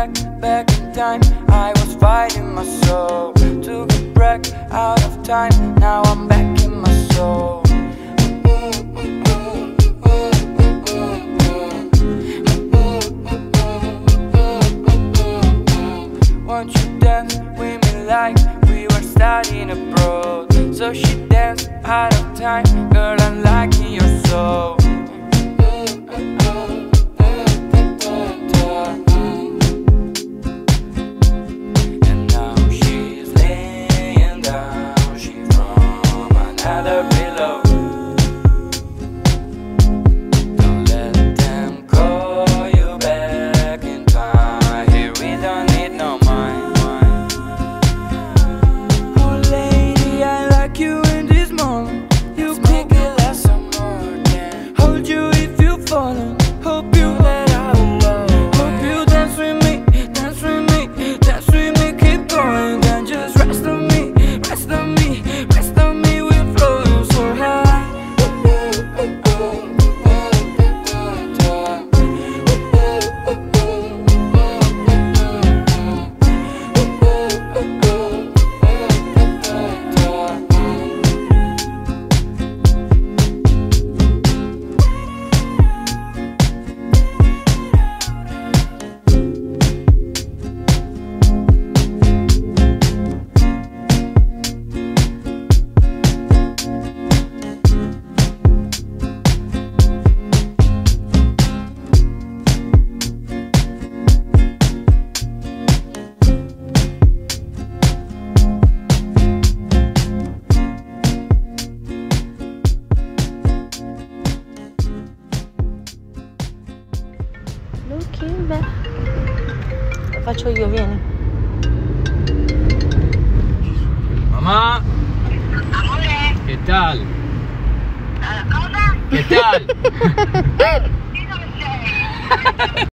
Back, back in time, I was fighting my soul to get back out of time. Now I'm back in my soul. Won't you dance with me like we were studying abroad? So she danced out of time, girl. I'm liking your soul. From another faccio io, vieni. Mamá. Amore. ¿Qué tal? ¿Cosa? ¿Qué tal?